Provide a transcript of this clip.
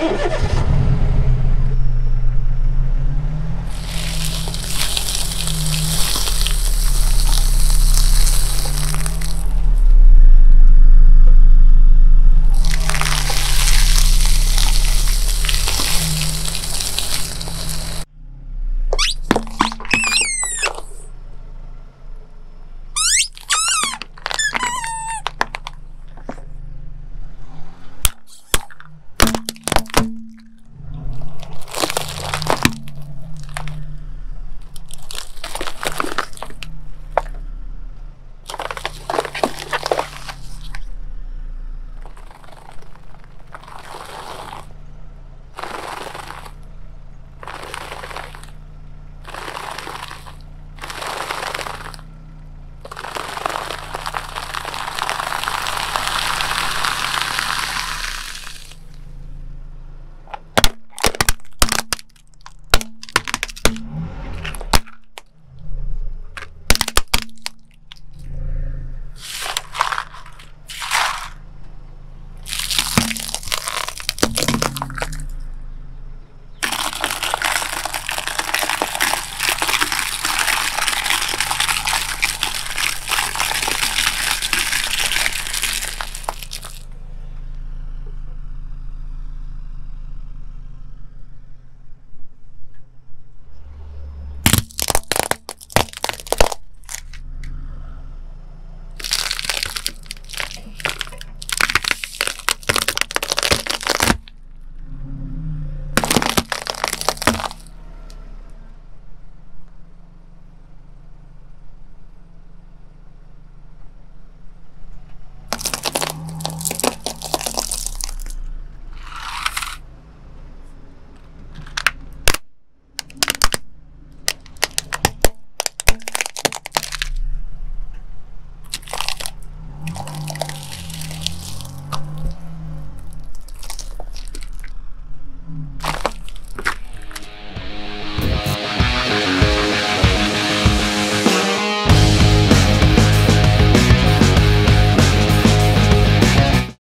Ha ha ha!